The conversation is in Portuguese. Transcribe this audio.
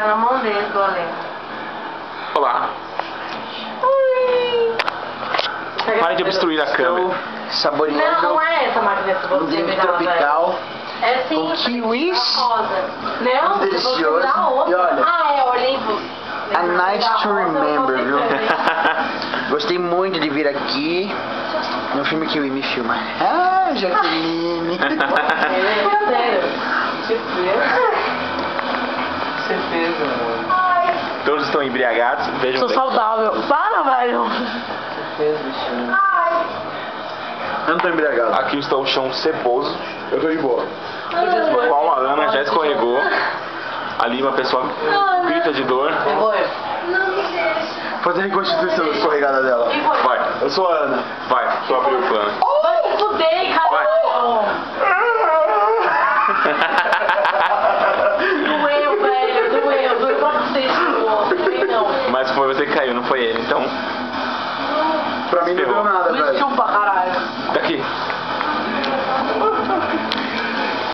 Tá na mão dele, do além. Olá. Pare de obstruir a câmera. Saboreando Não, não é essa máquina que um você me dá, tropical. É sim. com kiwis. Não, delicioso. E olha, Ah, é Olimpo. A night to remember, viu? Gostei muito de vir aqui no filme Kiwi me filma. Ah, Jaqueline. Certeza, amor. Todos estão embriagados. Vejam Sou bem. saudável. Para, velho. Eu não tô embriagado. Aqui está o chão ceboso, Eu tô de boa. no qual a Ana já escorregou. Ali uma pessoa grita de dor. Fazer a reconstituição da escorregada dela. Vai, Eu sou a Ana. vai, eu abrir o plano. Se fuder, você que caiu, não foi ele. Então, Pra mim não deu nada, velho. chupa, caralho. daqui.